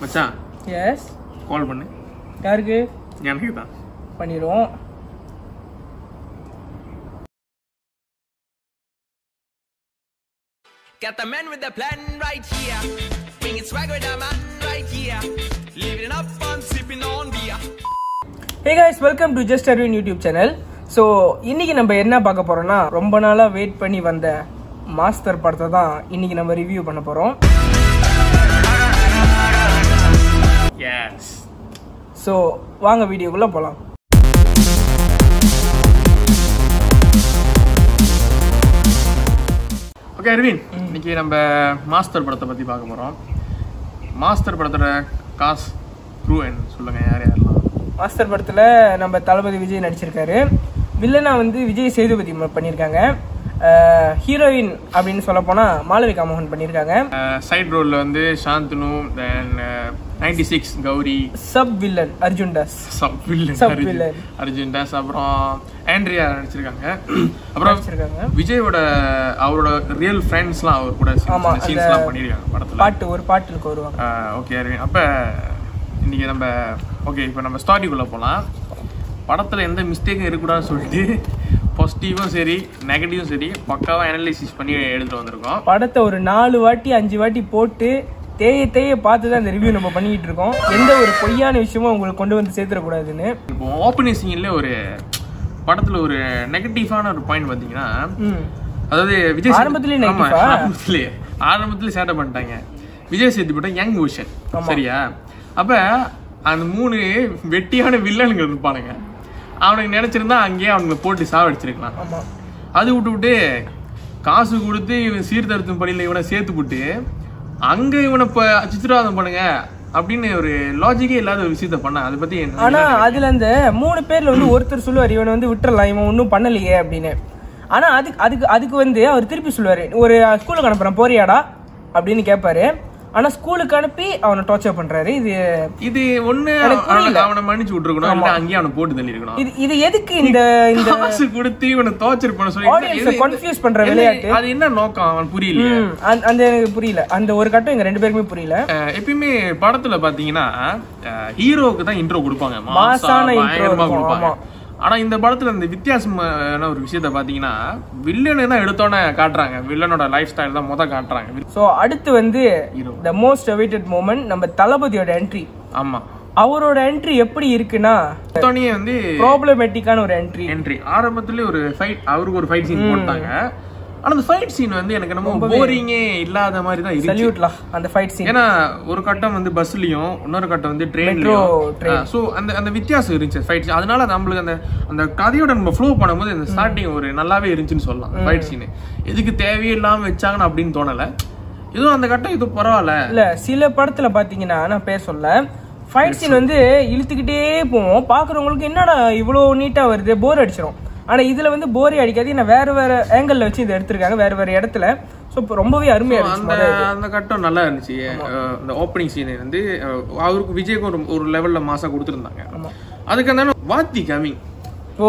மச்சான் எஸ் கால் பண்ணு. யாருக்கு? எனக்கு தான். பண்ணிடுவோம். Got the man with the plan right here. Bringing swag with the man right here. Living up fun, sipping on beer. Hey guys welcome to just Aravind YouTube channel so இன்னைக்கு நம்ம என்ன பார்க்க போறோம்னா ரொம்ப நாளாக வெயிட் பண்ணி வந்த master படத்தை தான் இன்னைக்கு நம்ம ரிவ்யூ பண்ண போகிறோம் எஸ் ஸோ வாங்க வீடியோக்குள்ளே போகலாம் ஓகே அரவின் இன்னைக்கு நம்ம மாஸ்டர் படத்தை பற்றி பார்க்க போகிறோம் மாஸ்டர் படத்தோட காஸ் க்ரூ என்ன? சொல்லுங்க யார் யாரெல்லாம்? மாஸ்டர் படத்தில் நம்ம தளபதி விஜய் நடிச்சிருக்காரு. வில்லனா வந்து விஜய் சேதுபதி பண்ணியிருக்காங்க. ஹீரோயின் அப்படின்னு சொல்ல போனால் மாளவிகா மோகன் பண்ணியிருக்காங்க. சைட் ரோலில் வந்து Shanthanu then ninety six Gowri. Sub villain Arjun Das sub villain Arjun villain. Arjun Das அப்புறம் ஆண்ட்ரியா நடிச்சிருக்காங்க. அப்புறம் நடிச்சிருக்காங்க. விஜயோட அவரோட ரியல் ஃப்ரெண்ட்ஸ்லாம் அவர் கூட சீன்ஸ்லாம் பண்ணியிருக்காங்க படத்தில். பாட்டு ஒரு பாட்டுக்கு வருவாங்க. ஓகே அப்போ இன்னைக்கு நம்ம ஓகே இப்போ நம்ம ஸ்டாரிக்குள்ளே போகலாம் படத்தில் எந்த மிஸ்டேக்கும் இருக்கக்கூடாதுன்னு சொல்லிட்டு பாசிட்டிவும் சரி நெகட்டிவும் சரி பக்காவாக அனலைசிஸ் பண்ணி எடுத்துகிட்டு வந்திருக்கோம். படத்தை ஒரு நாலு வாட்டி அஞ்சு வாட்டி போட்டு தேய தேய பார்த்து தான் இந்த ரிவ்யூ நம்ம பண்ணிக்கிட்டு இருக்கோம் எந்த ஒரு பொய்யான விஷயமும் உங்களுக்கு கொண்டு வந்து சேர்த்துடக்கூடாதுன்னு. இப்போ ஓப்பனிங் சீன்ல ஒரு படத்தில் ஒரு நெகட்டிவான ஒரு பாயிண்ட் பார்த்தீங்கன்னா அதாவது விஜய் ஆரம்பத்திலேயே? ஆரம்பத்திலேயே ஆரம்பத்திலே. சேட்டை பண்ணிட்டாங்க. விஜய் சேதுபட்ட யங் ஓஷன் சரியா? அப்ப அந்த மூணு வெட்டியான வில்லனுங்க இருப்பானுங்க. அவனுக்கு நினைச்சிருந்தா அங்கேயே அவனுங்களை போட்டு சாவடிச்சிருக்கலாம். அது விட்டு விட்டு காசு கொடுத்து இவன் சீர்திருத்தும் பணியில இவனை சேர்த்து விட்டு அங்க இவனை இப்ப சித்திரவாதம் பண்ணுங்க அப்படின்னு ஒரு லாஜிக்கே இல்லாத ஒரு விஷயத்த பண்ண அதை பத்தி ஆனா அதுல அந்த மூணு பேர்ல வந்து ஒருத்தர் சொல்லுவார் இவனை வந்து விட்டுறலாம் இவன் ஒன்றும் பண்ணலையே அப்படின்னு. ஆனா அதுக்கு அதுக்கு அதுக்கு வந்து அவர் திருப்பி சொல்லுவாரு ஒரு ஸ்கூலுக்கு அனுப்புறேன் போறியாடா? அப்படின்னு கேட்பாரு ஆனா ஸ்கூலுக்கு அனுப்பி அவனை டார்ச்சர் பண்றாரு. இது இது ஒண்ணு. அவனை- மன்னிச்சு விட்டுருக்கணும். இல்ல அங்கேயே அவனை போட்டு தள்ளி இருக்கணும் இது இது எதுக்கு இந்த இந்த காசு கொடுத்து இவனை டார்ச்சர் பண்ண சொல்லி இது- confuse பண்ற விளையாட்டு. அது என்ன நோக்கம்? அவன் புரியல. அந்த- எனக்கு புரியல. அந்த ஒரு கட்டம் எங்க ரெண்டு பேருக்குமே புரியல. எப்பயுமே படத்துல பாத்தீங்கன்னா ஹீரோவுக்கு தான் இன்ட்ரோ கொடுப்பாங்க. மாசா, மாசான இருக்கும், கொடுப்பாங்க. ஆமா. ஆனா இந்த படத்துல இந்த வித்தியாசமான ஒரு விஷயத்த பாத்தீங்கன்னா வில்லனு தான் எடுத்தோன்னே காட்டுறாங்க. வில்லனோட லைஃப் ஸ்டைல் தான் முத காட்டுறாங்க. ஸோ அடுத்து வந்து. த மோஸ்ட் அவைட்டட் மூமெண்ட் நம்ம தளபதியோட என்ட்ரி ஆமா. அவரோட என்ட்ரி எப்படி இருக்குன்னா எடுத்தோடனே வந்து ப்ராப்ளமேட்டிக்கான ஒரு என்ட்ரி என்ட்ரி ஆரம்பத்துல ஒரு ஃபைட் அவருக்கு ஒரு ஃபைட் சீன் போட்டாங்க. ஆனா அந்த ஃபைட் சீன் வந்து எனக்கு என்னமோ போரிங்கே இல்லாத மாதிரி தான் இருக்கு அந்த ஃபைட் சீன் ஏன்னா ஒரு கட்டம் வந்து பஸ்லயும் இன்னொரு கட்டம் வந்து. ட்ரெயின்லயும் சோ அந்த அந்த வித்தியாசம் இருந்துச்சு ஃபைட் அதனால நம்மளுக்கு அந்த அந்த கதையோட நம்ம ஃப்ளோ பண்ணும்போது இந்த ஸ்டார்டிங் ஒரு நல்லாவே இருந்துச்சுன்னு சொல்லலாம் ஃபைட் சீன் எதுக்கு தேவையே இல்லாம வச்சாங்கன்னு அப்படின்னு தோணல. இதுவும் அந்த கட்டம் இது பரவாயில்ல. இல்ல சில படத்துல பாத்தீங்கன்னா நான் பேர் சொல்ல ஃபைட் சீன் வந்து இழுத்துக்கிட்டே போவோம். பாக்குறவங்களுக்கு என்னடா இவ்வளவு நீட்டா வருது? போர் அடிச்சிரும். ஆனா இதுல வந்து போரே அடிக்காது. ஏன்னா வேற வேற ஆங்கிள் வச்சு இதை எடுத்திருக்காங்க. வேற வேற இடத்துல. ஸோ ரொம்பவே அருமையா இருந்துச்சு அந்த அந்த கட்டம் நல்லா இருந்துச்சு. அஹ் இந்த ஓப்பனிங் சீன் வந்து அவருக்கு விஜய்க்கு ஒரு ஒரு லெவல்ல மாசா கொடுத்துருந்தாங்க. அதுக்கு அந்த வாத்தி கமிங் ஓ.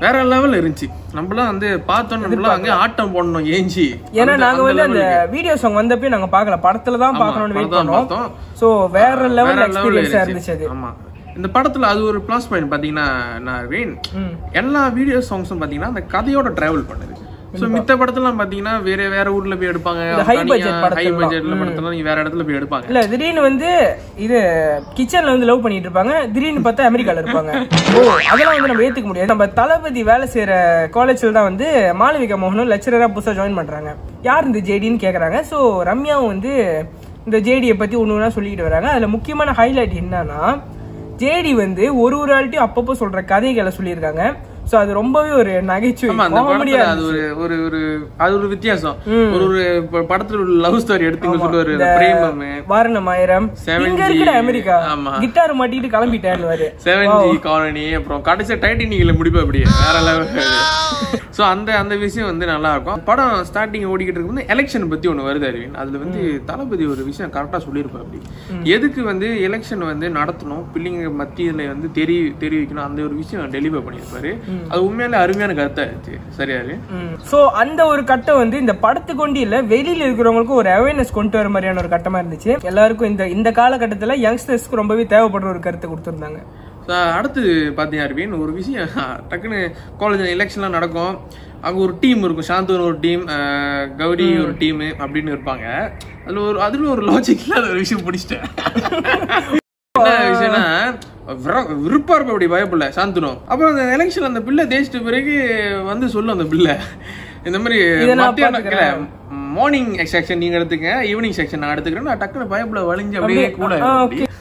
வேற லெவல்ல இருந்துச்சு. நம்மளாம் வந்து பார்த்தோம் நம்மளாம் அங்கே ஆட்டம் போடணும் ஏஞ்சி. ஏன்னா அந்த- நாங்க அந்த வந்து அந்த. வீடியோ சாங் வந்தப்பயும் நாங்க பார்க்கல. படத்துல தான் பார்க்கணும்னு வெயிட் பண்ணோம். சோ வேற லெவல் எக்ஸ்பீரியன்ஸா இருந்துச்சு அது. ஆமா. இந்த படத்துல அது ஒரு ப்ளஸ் பாயிண்ட் பாத்தீங்கன்னா நான். எல்லா வீடியோ சாங்ஸும் பாத்தீங்கன்னா அந்த கதையோட டிராவல் பண்ணுது. சோ மித்த படத்துலாம் பாத்தீங்கன்னா வேற வேற ஊர்ல போய் எடுப்பாங்க. high budget high. பட்ஜெட்ல படத்துல நீங்க வேற இடத்துல போய் எடுப்பாங்க. இல்ல திடீர்னு வந்து இது கிச்சன்ல வந்து லவ் பண்ணிட்டு இருப்பாங்க. திடீர்னு பார்த்தா அமெரிக்கால இருப்பாங்க. ஓ அதெல்லாம் வந்து நம்ம ஏத்துக்க முடியாது. நம்ம தளபதி வேலை செய்யற காலேஜ்ல தான் வந்து மாளவிகா மோகனும் லெக்சரரா புதுசா ஜாயின் பண்றாங்க. யார் இந்த ஜேடின்னு கேக்குறாங்க. சோ ரம்யாவும் வந்து இந்த ஜேடியை பத்தி ஒண்ணு ஒண்ணா சொல்லிக்கிட்டு வராங்க. அதுல முக்கியமான ஹைலைட் என்னன்னா தேடி வந்து ஒரு ஒரு ஆள்கிட்டையும் அப்பப்போ சொல்ற கதைகளை சொல்லியிருக்காங்க. சோ அது ரொம்பவே ஒரு நகைச்சுவை. அந்த படத்துல அது ஒரு ஒரு ஒரு அது ஒரு வித்தியாசம். ஒரு ஒரு படத்துல ஒரு லவ் ஸ்டோரி எடுத்துங்க சொல்லுவாரு இந்த பிரேமம். வாரணம் ஆயிரம் 7G இங்க இருக்கிற அமெரிக்கா. ஆமா. கிட்டார் மாட்டிட்டு கிளம்பிட்டேன்னு செவன் ஜி காலனி. அப்புறம் கடைசி டைட்டனிக்ல முடிப்பா அப்படியே வேற லெவல் ஸோ அந்த அந்த விஷயம் வந்து நல்லா இருக்கும். படம் ஸ்டார்டிங் ஓடிக்கிட்டு இருக்கும்போது எலெக்ஷன் பத்தி ஒன்று வருது அரவிந்த் அதுல வந்து தளபதி ஒரு விஷயம் கரெக்டாக சொல்லியிருப்பார் அப்படி. எதுக்கு வந்து எலெக்ஷன் வந்து நடத்தணும்? பிள்ளைங்க மத்தியில வந்து தெரி தெரிவிக்கணும். அந்த ஒரு விஷயம் டெலிவர் பண்ணியிருப்பாரு. அது உண்மையாலே அருமையான கருத்தா இருந்துச்சு சரியாரு? சோ அந்த ஒரு கட்டம் வந்து இந்த படத்துக்கு கொண்டு இல்ல வெளியில இருக்கிறவங்களுக்கும் ஒரு அவேர்னஸ் கொண்டு வர மாதிரியான ஒரு கட்டமா இருந்துச்சு. எல்லாருக்கும் இந்த இந்த காலகட்டத்துல யங்ஸ்டர்ஸ்க்கு ரொம்பவே தேவைப்படுற ஒரு கருத்தை கொடுத்திருந்தாங்க. அடுத்து பார்த்தீங்க அரவின் ஒரு விஷயம். டக்குன்னு காலேஜ் எலெக்ஷன்லாம் நடக்கும். அங்கே ஒரு டீம் இருக்கும். சாந்தூர் ஒரு டீம் கௌரி ஒரு டீம் அப்படின்னு இருப்பாங்க. அதில் ஒரு அதில் ஒரு லாஜிக் இல்லாத ஒரு விஷயம் பிடிச்சிட்டேன். விருப்பா இருப்ப அப்படி பயப்படல சாந்தனும் அப்புறம் அந்த எலெக்ஷன் அந்த பிள்ளை தேய்ச்சிட்ட பிறகு வந்து சொல்லும் அந்த பிள்ளை. இந்த மாதிரி இதை நான் மத்தியானம் மார்னிங் செக்ஷன் நீங்க எடுத்துக்க ஈவினிங் செக்ஷன் நான் எடுத்துக்கிறேன். நான் டக்குனு பயப்பட வலிஞ்சு அப்படியே கூட.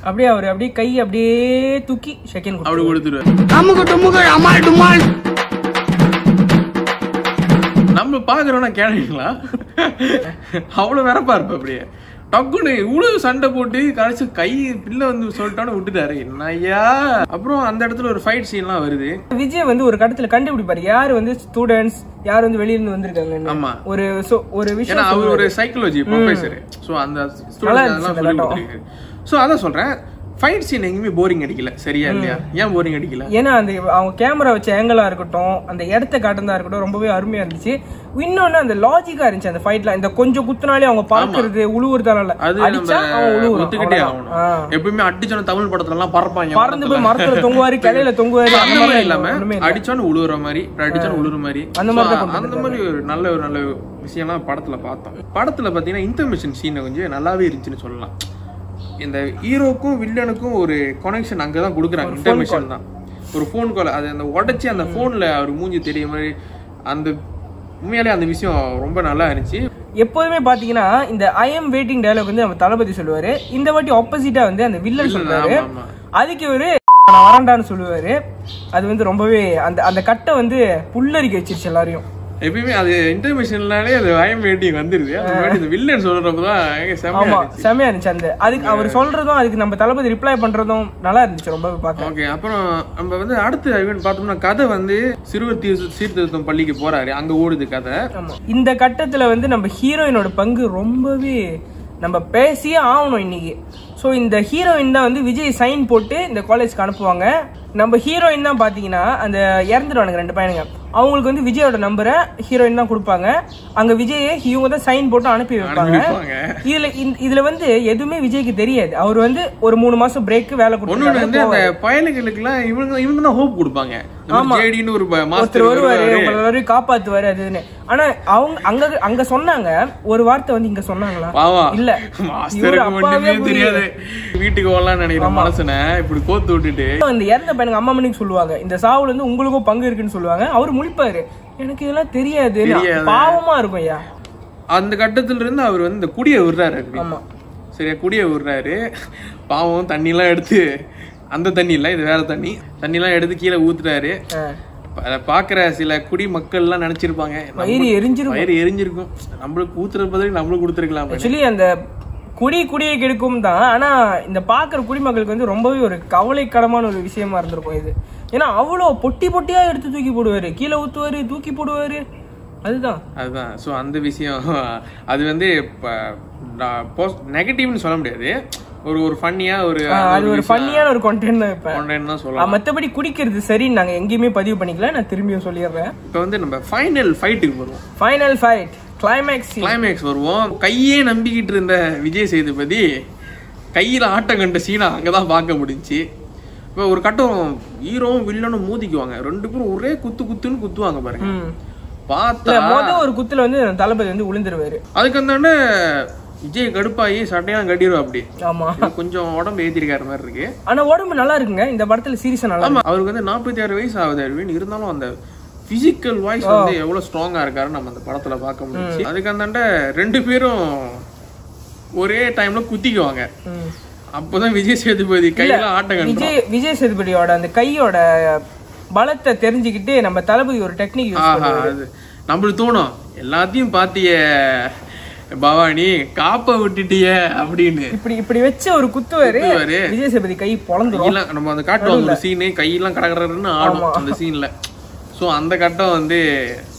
அப்படியே அவர் அப்படியே கை அப்படியே தூக்கி செகண்ட் அப்படி கொடுத்துருவேன் நம்ம பாக்குறோம்னா கேளுங்களா? அவ்வளவு வெறப்பா இருப்ப அப்படியே. டக்குனு இவ்வளவு சண்டை போட்டு கடைசி கை பிள்ளை வந்து சொல்லிட்டான்னு விட்டுட்டாரு. என்ன ஐயா? அப்புறம் அந்த இடத்துல ஒரு ஃபைட் சீன்லாம் வருது. விஜய் வந்து ஒரு கட்டத்துல கண்டுபிடிப்பாரு. யாரு வந்து ஸ்டூடெண்ட்ஸ் யார் வந்து வெளியில இருந்து வந்திருக்காங்கன்னு. ஆமா. ஒரு ஒரு விஷயம் அவர் ஒரு சைக்காலஜி ப்ரொஃபசர் சோ அந்த ஸ்டூடெண்ட்ஸ் சோ அதான் சொல்றேன். ஃபைட் சீன் எங்கேயுமே போரிங் அடிக்கல. சரியா இல்லையா? ஏன் போரிங் அடிக்கல? ஏன்னா அந்த அவங்க கேமரா வச்ச ஏங்கலா இருக்கட்டும் அந்த இடத்த காட்டுறதா இருக்கட்டும் ரொம்பவே அருமையா இருந்துச்சு. இன்னொன்னு அந்த லாஜிக்கா இருந்துச்சு அந்த ஃபைட்ல இந்த கொஞ்சம் குத்துனாலே அவங்க பார்க்கறது உழுவுறதால அது அடிச்சா அவன் ஒத்துக்கிட்டே. ஆகணும். ஆ. எப்பவுமே அடிச்சோன தமிழ் படத்துல எல்லாம் பறப்பாங்க. பறந்து போய் மரத்துல தொங்குவாரு கிளையில தொங்குவாரு அந்த மாதிரி இல்லாம. அடிச்சாலும் உழுவுற மாதிரி அடிச்சாலும் உழுவுற மாதிரி. அந்த மாதிரி அந்த மாதிரி ஒரு நல்ல ஒரு நல்ல விஷயம்லாம் படத்துல பார்த்தோம். படத்துல பாத்தீங்கன்னா இன்டர்மிஷன் சீன் கொஞ்சம் நல்லாவே இருந்துச்சுன்னு சொல்லலாம். இந்த ஹீரோக்கும் வில்லனுக்கும் ஒரு கனெக்ஷன் அங்கதான் கொடுக்குறாங்க இன்டர்மிஷன் தான். ஒரு ஃபோன் கால் அது அந்த உடைச்சி அந்த போன்ல அவர் மூஞ்சி தெரிய மாதிரி அந்த உண்மையாலே அந்த விஷயம் ரொம்ப நல்லா இருந்துச்சு. எப்போதுமே பாத்தீங்கன்னா இந்த ஐ எம் வெயிட்டிங் டயலாக் வந்து நம்ம தளபதி சொல்லுவாரு. இந்த வாட்டி ஆப்போசிட்டா வந்து அந்த வில்லன் சொல்லுவாரு. அதுக்கு இவரு நான் வரண்டான்னு சொல்லுவாரு. அது வந்து ரொம்பவே அந்த அந்த கட்டை வந்து புல்லரிக்க வச்சிருச்சு எல்லாரையும். எப்பயுமே அது இன்டர்மிஷன்னாலே அது ஐஎம் வெயிட்டிங் வந்துருது. இந்த வில்லன் சொல்றப்பதான் எங்க செம்மையா ஆமா இருந்துச்சு. செமையா இருந்துச்சு அந்த அதுக்கு அவர் சொல்றதும் அதுக்கு நம்ம தளபதி ரிப்ளை பண்றதும் நல்லா இருந்துச்சு ரொம்பவே பார்க்க. ஓகே அப்புறம் நம்ம வந்து அடுத்து ஐவன் பார்த்தோம்னா கதை வந்து சிறுவர் தீர் சீர்திருத்தம் பள்ளிக்கு போறாரு. அங்க ஓடுது கதை. இந்த கட்டத்துல வந்து நம்ம ஹீரோயினோட பங்கு ரொம்பவே நம்ம பேசியே ஆகணும் இன்னைக்கு. ஸோ இந்த ஹீரோயின் தான் வந்து விஜய் சைன் போட்டு இந்த காலேஜ்க்கு அனுப்புவாங்க. நம்ம ஹீரோயின் தான் பாத்தீங்கன்னா அந்த இறந்துடுவானுங்க ரெண்டு பையனுங்க. அவங்களுக்கு வந்து விஜயோட நம்பரை ஹீரோயின் தான் கொடுப்பாங்க. அங்க விஜயை இவங்க தான் சைன் போட்டு அனுப்பி வைப்பாங்க. இதுல இதுல வந்து எதுவுமே விஜய்க்கு தெரியாது. அவர் வந்து ஒரு மூணு மாசம் பிரேக் வேலை கொடுத்துருக்காங்க பயலுகளுக்கு எல்லாம் இவங்க இவங்க தான் ஹோப் கொடுப்பாங்க. ஆமா. ஒரு மாஸ்டர் வருவாரு உங்களை காப்பாத்துவாரு அதுன்னு ஆனா அவங்க அங்க அங்க சொன்னாங்க. ஒரு வார்த்தை வந்து இங்க சொன்னாங்களா? இல்ல. மாஸ்டருக்கு. தெரியாது. வீட்டுக்கு வரலாம்னு நினைக்கிற மனசனை இப்படி கோத்து விட்டுட்டு. அந்த இறந்த பையனுக்கு அம்மா மணிக்கு சொல்லுவாங்க. இந்த சாவுல இருந்து உங்களுக்கும் பங்கு இருக்குன்னு சொல்லுவாங்க. அவரு முழிப்பாரு. எனக்கு இதெல்லாம் தெரியாது. பாவமா இருக்கும் ஐயா. அந்த கட்டத்துல இருந்து அவர் வந்து இந்த குடியை விடுறாரு. ஆமா. சரியா குடியை விடுறாரு பாவம் தண்ணி எல்லாம் எடுத்து அந்த தண்ணி இல்ல இது வேற தண்ணி. தண்ணி எல்லாம் எடுத்து கீழே ஊத்துறாரு. அதை பாக்குற சில குடி மக்கள் எல்லாம் நினைச்சிருப்பாங்க. வயிறு எரிஞ்சிரும் வயிறு எரிஞ்சிருக்கும். நம்மளுக்கு ஊத்துறது பதில் நம்மளும் கொடுத்துருக்கலாம். ஆக்சுவலி அந்த குடி குடியை கெடுக்கும் தான். ஆனா இந்த பாக்குற குடிமக்களுக்கு வந்து ரொம்பவே ஒரு கவலைக்கிடமான ஒரு விஷயமா இருந்திருக்கும் இது. ஏன்னா அவ்வளோ பொட்டி பொட்டியா எடுத்து தூக்கி போடுவாரு. கீழே ஊத்துவாரு தூக்கி போடுவாரு. அதுதான். அதுதான். ஸோ அந்த விஷயம் அது வந்து நெகட்டிவ்னு சொல்ல முடியாது. ஒரு ஒரு ஃபன்னியா ஒரு அது ஒரு ஃபன்னியான ஒரு கண்டென்ட் தான் இப்ப. Content தான் சொல்லலாம். மத்தபடி குடிக்கிறது சரின்னு நாங்க எங்கேயுமே பதிவு பண்ணிக்கல. நான் திரும்பியும் சொல்லிடுறேன். இப்போ வந்து நம்ம ஃபைனல் ஃபைட்டுக்கு வருவோம். ஃபைனல் ஃபைட் கிளைமேக்ஸ் கிளைமேக்ஸ் வருவோம். கையே நம்பிக்கிட்டு இருந்த விஜய் சேதுபதி கையில ஆட்டம் கண்ட சீனா அங்கதான் பார்க்க முடிஞ்சுச்சு இப்போ ஒரு கட்டம் ஹீரோவும் வில்லனும் மோதிக்குவாங்க. ரெண்டு பேரும் ஒரே குத்து குத்துன்னு குத்துவாங்க பாருங்க. பார்த்தா மொத ஒரு குத்துல வந்து தளபதி வந்து விழுந்துருவாரு. அதுக்கு அந்தாண்ட விஜய் கடுப்பாகி சட்டையெல்லாம் கட்டிடுவா அப்படி. ஆமா. கொஞ்சம் உடம்பு ஏத்திருக்காரு மாதிரி இருக்கு. ஆனா உடம்பு நல்லா இருக்குங்க. இந்த படத்துல சீரியஸா நல்லா அவருக்கு வந்து நாற்பத்தி ஆறு வயசு ஆகுது அரவிந்த் இருந்தாலும் அந்த பிசிக்கல் வாய்ஸ் வந்து எவ்வளவு ஸ்ட்ராங்கா இருக்காருன்னு நம்ம அந்த படத்துல பார்க்க முடிஞ்சு அதுக்கு அந்தாண்ட ரெண்டு பேரும் ஒரே டைம்ல குத்திக்குவாங்க. அப்பதான் விஜய் சேதுபதி கையில ஆட்டம் விஜய் விஜய் சேதுபதியோட அந்த கையோட பலத்தை தெரிஞ்சுக்கிட்டு நம்ம தளபதி ஒரு டெக்னிக் நம்மளுக்கு தோணும். எல்லாத்தையும் பாத்திய பவானி காப்ப விட்டுட்டிய அப்படின்னு. இப்படி இப்படி வச்சு ஒரு குத்துவாரு. விஜய் சேதுபதி கை பொழந்துரும். நம்ம அந்த காட்டுவாங்க ஒரு சீனு கையெல்லாம் கடகடன்னு ஆடும் அந்த சீன்ல சோ அந்த கட்டம் வந்து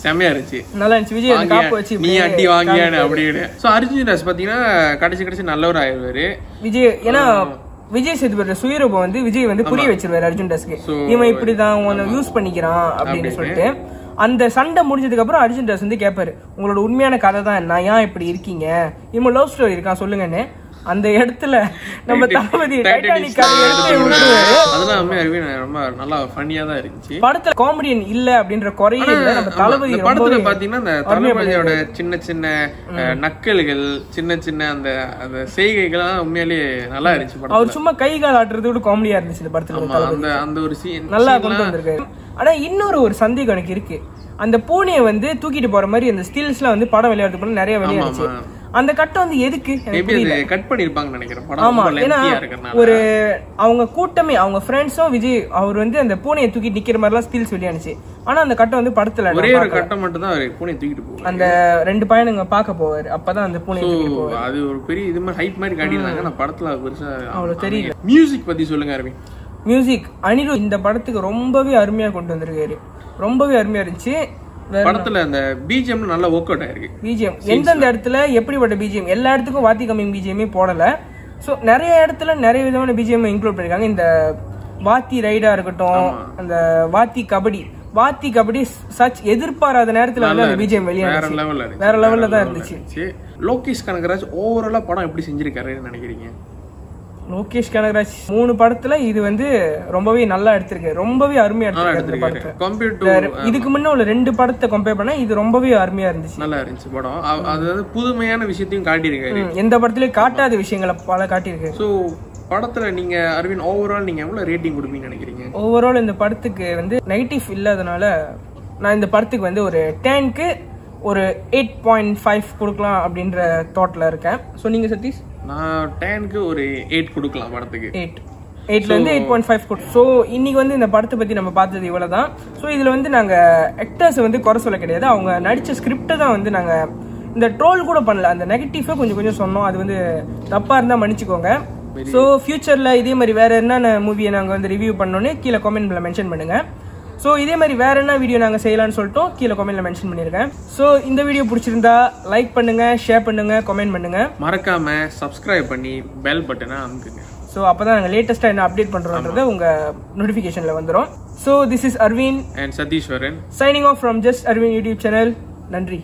செமையா இருந்துச்சு. நல்லா இருந்துச்சு. விஜய் அந்த காப்பு வச்சு நீ அடி வாங்கியானு அப்படின்னு சோ அர்ஜுன் தாஸ் பாத்தீங்கன்னா கடைசி கடைசி நல்லவர் ஆயிடுவாரு. விஜய் ஏன்னா விஜய் சேதுபதியோட சுயரூபம் வந்து விஜய் வந்து புரிய வச்சிருவாரு அர்ஜுன் தாஸ்க்கு So, இவன் இப்படிதான் உன்னை யூஸ் பண்ணிக்கிறான் அப்படின்னு சொல்லிட்டு. அந்த சண்டை முடிஞ்சதுக்கு அப்புறம் அர்ஜுன் தாஸ் வந்து கேட்பாரு உங்களோட உண்மையான கதை தான் என்ன ஏன் இப்படி இருக்கீங்க? இவன் லவ் ஸ்டோரி இருக்கான் சொல்லுங்கன்னு. அந்த இடத்துல நம்ம தளபதி டைட்டானிக் ரொம்ப நல்லா ஃபன்னியா தான் இருந்துச்சு. படத்துல காமெடியன் இல்ல அப்படின்ற குறையே இல்ல. நம்ம தளபதி படத்துல பாத்தீங்கன்னா இந்த தளபதியோட சின்ன சின்ன நக்கல்கள் சின்ன சின்ன அந்த அந்த செய்கைகள்லாம் உண்மையிலேயே நல்லா இருந்துச்சு படம் அவர் சும்மா கை கால் ஆட்டுறது கூட காமெடியா இருந்துச்சு இந்த படத்துல அந்த அந்த ஒரு சீன் நல்லா கொண்டு வந்திருக்காரு. ஆனா இன்னொரு ஒரு சந்தேகம் எனக்கு இருக்கு. அந்த பூனையை வந்து தூக்கிட்டு போற மாதிரி அந்த ஸ்டில்ஸ்லாம் வந்து படம் விளையாடுறது போல நிறைய விளையாடுச்சு. அந்த கட்டம் வந்து எதுக்கு? கட் நினைக்கிறேன். ஆமா ஏன்னா ஒரு அவங்க கூட்டமே அவங்க ஃப்ரெண்ட்ஸும் விஜய் அவர் வந்து அந்த பூனையை தூக்கி நிக்கிற மாதிரிலாம் ஸ்டில்ஸ் வெளியானுச்சு. ஆனா அந்த கட்டம் வந்து படத்துல ஒரே ஒரு. கட்டம் மட்டும் தான் அவர் பூனை தூக்கிட்டு போவார். அந்த ரெண்டு பையனுங்க பார்க்க போவாரு. அப்பதான் அந்த பூனையை தூக்கிட்டு போவாரு. அது ஒரு பெரிய இது மாதிரி ஹைப் மாதிரி காட்டியிருந்தாங்க. நான் படத்துல பெருசா அவ்வளவு தெரியல. மியூசிக் பத்தி சொல்லுங்க அரவிந்த் மியூசிக் அனிருத் இந்த படத்துக்கு ரொம்பவே அருமையா கொண்டு வந்திருக்காரு. ரொம்பவே அருமையா இருந்துச்சு. படத்துல அந்த பிஜிஎம் நல்லா ஒர்க் அவுட் ஆயிருக்கு பிஜிஎம் எந்தெந்த இடத்துல எப்படிப்பட்ட பிஜிஎம் எல்லா இடத்துக்கும் வாத்தி கம்மிங் பிஜிஎமே போடல. ஸோ நிறைய இடத்துல நிறைய விதமான பிஜிஎம் இன்க்ளூட் பண்ணிருக்காங்க. இந்த வாத்தி ரைடா இருக்கட்டும் அந்த வாத்தி கபடி. வாத்தி கபடி சச் எதிர்பாராத நேரத்துல வந்து அந்த பிஜிஎம் வேற வெளியாச்சு லெவல்ல இருந்துச்சு. வேற லெவல்ல தான் இருந்துச்சு. லோகேஷ் கனகராஜ் ஓவராலா படம் எப்படி செஞ்சிருக்காருன்னு நினைக்கிறீங்க? லோகேஷ் கனகராஜ் மூணு படத்துல இது வந்து ரொம்பவே நல்லா எடுத்திருக்காரு ரொம்பவே அருமையா எடுத்திருக்காரு. இதுக்கு முன்ன உள்ள ரெண்டு படத்தை கம்பேர் பண்ணா இது ரொம்பவே அருமையா இருந்துச்சு. நல்லா இருந்துச்சு படம். அ- அது வந்து புதுமையான விஷயத்தையும் காட்டியிருக்காரு. எந்த படத்துலயும் காட்டாத விஷயங்களை பல காட்டியிருக்காரு சோ படத்துல நீங்க அரவிந்த் ஓவரால் நீங்க எவ்வளவு ரேட்டிங் கொடுப்பீங்கன்னு நினைக்கிறீங்க? ஓவரால் இந்த படத்துக்கு வந்து நெகட்டிவ் இல்லாதனால நான் இந்த படத்துக்கு வந்து ஒரு டென்க்கு ஒரு எயிட் பாயிண்ட் ஃபைவ் கொடுக்கலாம் அப்படின்ற தாட்ல இருக்கேன். ஸோ நீங்க சதீஷ்? நான் டென்க்கு ஒரு எயிட் கொடுக்கலாம் படத்துக்கு. எயிட் எயிட்ல இருந்து எயிட் பாயிண்ட் ஃபைவ் ஸோ இன்னைக்கு வந்து இந்த படத்தை பத்தி நம்ம பார்த்தது இவ்வளவு தான் ஸோ இதுல வந்து நாங்க ஆக்டர்ஸ் வந்து குறை சொல்ல கிடையாது. அவங்க நடிச்ச ஸ்கிரிப்டை தான் வந்து நாங்க இந்த ட்ரோல் கூட பண்ணல. அந்த நெகட்டிவா கொஞ்சம் கொஞ்சம் சொன்னோம். அது வந்து தப்பா இருந்தா மன்னிச்சுக்கோங்க. ஸோ ஃபியூச்சர்ல இதே மாதிரி வேற என்னென்ன மூவியை நாங்க வந்து ரிவ்யூ பண்ணோன்னு கீழே கமெண்ட்ல மென்ஷன் பண்ணுங்க. ஸோ இதே மாதிரி வேற என்ன வீடியோ நாங்கள் செய்யலாம்னு சொல்லிட்டோம் கீழே கமெண்ட்ல மென்ஷன் பண்ணியிருக்கேன் ஸோ இந்த வீடியோ பிடிச்சிருந்தா லைக் பண்ணுங்க ஷேர் பண்ணுங்க கமெண்ட் பண்ணுங்க. மறக்காம சப்ஸ்கிரைப் பண்ணி பெல் பட்டனை அமுக்குங்க. ஸோ அப்போ தான் நாங்கள் லேட்டஸ்ட்டாக என்ன அப்டேட் பண்ணுறோன்றது உங்கள் நோட்டிஃபிகேஷனில் வந்துடும் so this is Aravind and Satheeswaran. Signing off from just Aravind YouTube channel நன்றி.